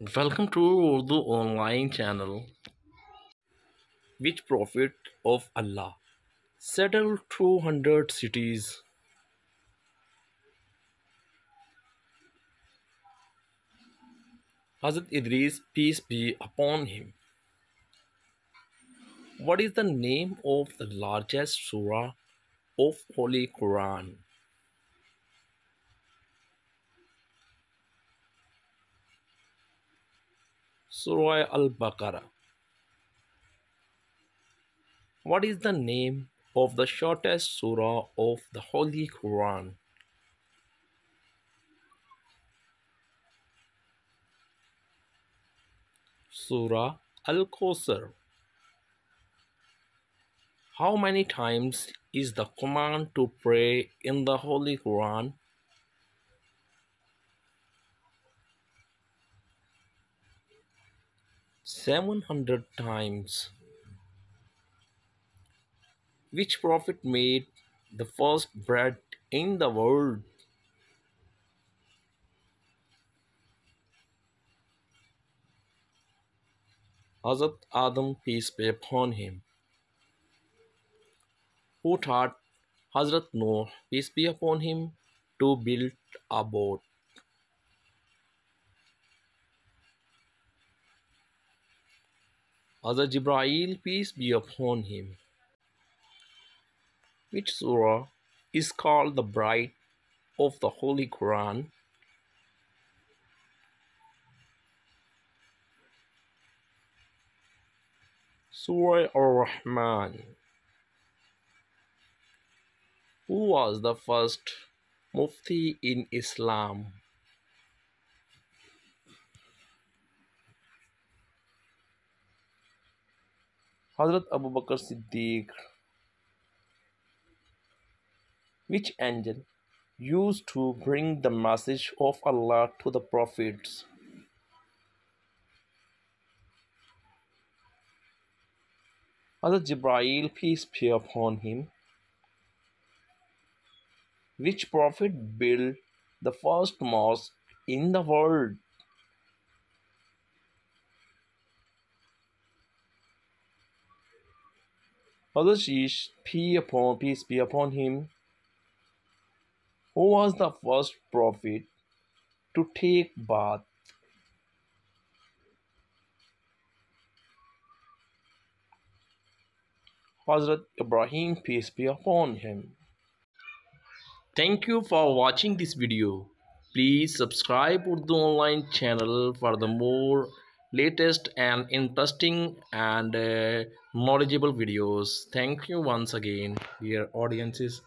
Welcome to Urdu online channel. Which Prophet of Allah settled 200 cities? Hazrat Idris, peace be upon him. What is the name of the largest surah of Holy Quran? Surah Al-Baqarah. What is the name of the shortest surah of the Holy Quran? Surah Al-Kawthar. How many times is the command to pray in the Holy Quran? Seven hundred times. Which prophet made the first bread in the world? Hazrat Adam, peace be upon him, who taught Hazrat Noah, peace be upon him, to build a boat. Hazrat Jibrail, peace be upon him, which surah is called the bride of the Holy Quran? Surah Ar-Rahman. Who was the first Mufti in Islam? Hazrat Abu Bakr Siddiq. Which angel used to bring the message of Allah to the prophets? Hazrat Jibrail, peace be upon him. Which prophet built the first mosque in the world? Upon peace be upon him, who was the first prophet to take bath. Hazrat Ibrahim, peace be upon him. Thank you for watching this video. Please subscribe Urdu online channel for the more latest and interesting and uh, knowledgeable videos. Thank you once again, dear audiences.